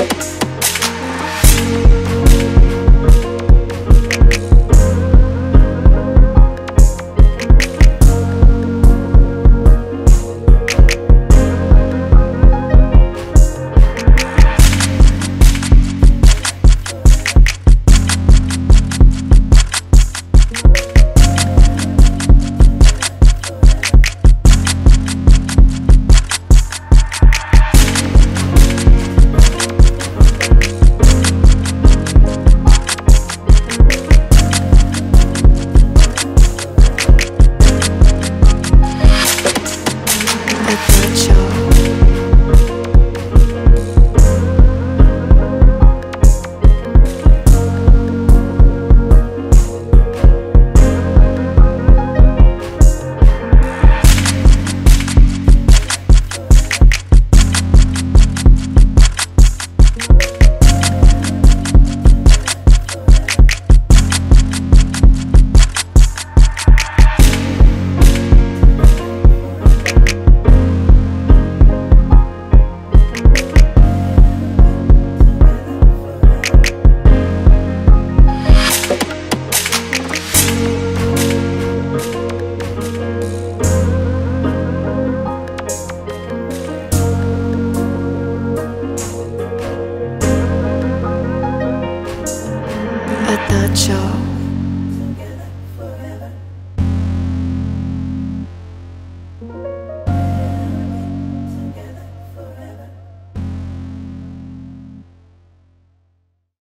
Thank a touch of